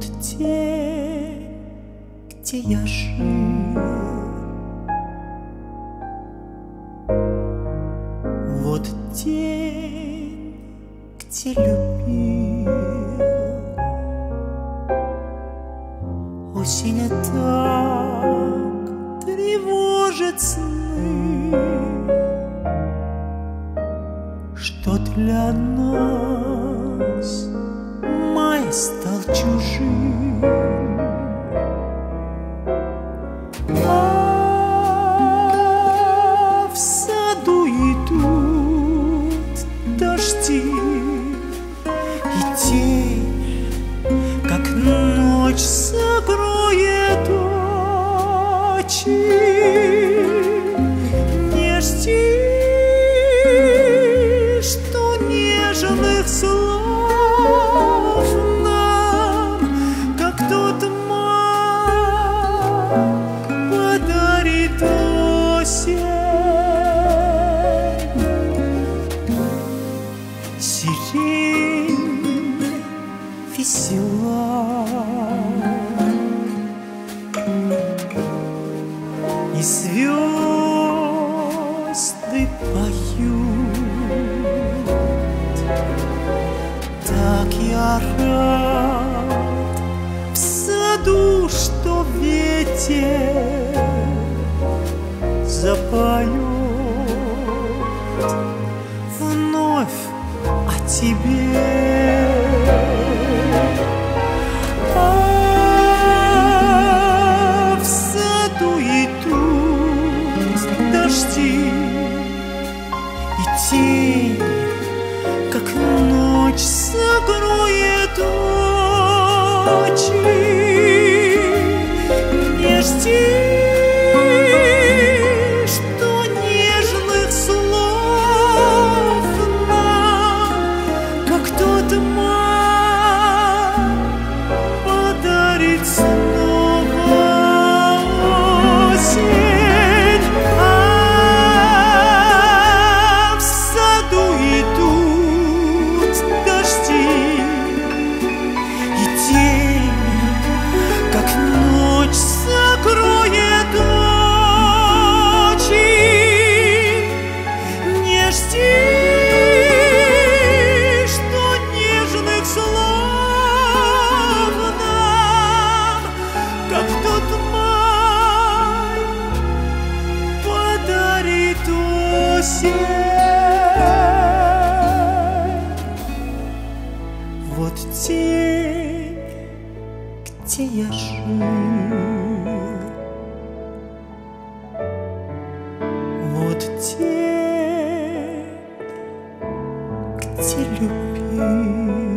Вот те, где я жил. Вот день, где любил. Осень так тревожит сны Что для нас май стал чужим. А в саду идут дожди И тень, как ночь, закроет очи Так я рад в саду, что ветер запоет вновь о тебе. А в саду идут дожди и тень, как ночь закроет очи. Не жди, осень. Вот день, где я жил. Вот день, где любил.